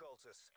cultists.